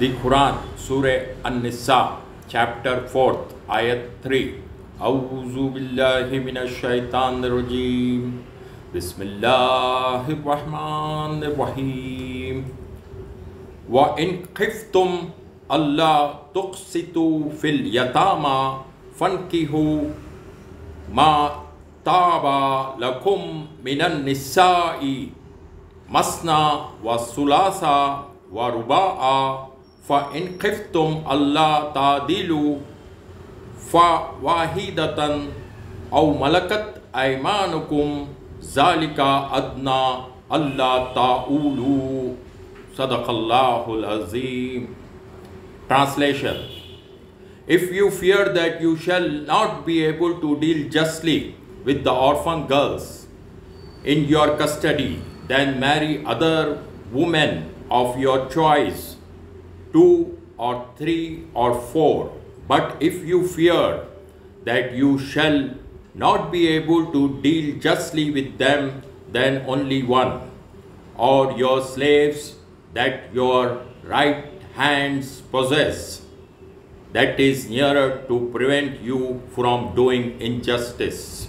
دی قرآن سورہ النساء chapter fourth آیت تھری اعوذ باللہ من الشیطان الرجیم بسم اللہ الرحمن الرحیم وَإِن خِفْتُمْ اللہ تُقْسِتُ فِي الْيَتَامَ فَنْكِهُ مَا تَعْبَ لَكُمْ مِنَ النِّسَّائِ مَسْنَا وَسُلَاسَا وَرُبَاءَ فَإِنْ خِفْتُمْ أَلَّا تَعْدِلُوا فَوَاحِدَةً اَوْ مَلَكَتْ اَيْمَانُكُمْ ذَلِكَ أَدْنَا أَلَّا تَعُولُوا صدق اللہ العظیم translation If you fear that you shall not be able to deal justly with the orphan girls in your custody, then marry other women of your choice two or three or four. But if you fear that you shall not be able to deal justly with them, then only one, or your slaves that your right hands possess, that is nearer to prevent you from doing injustice.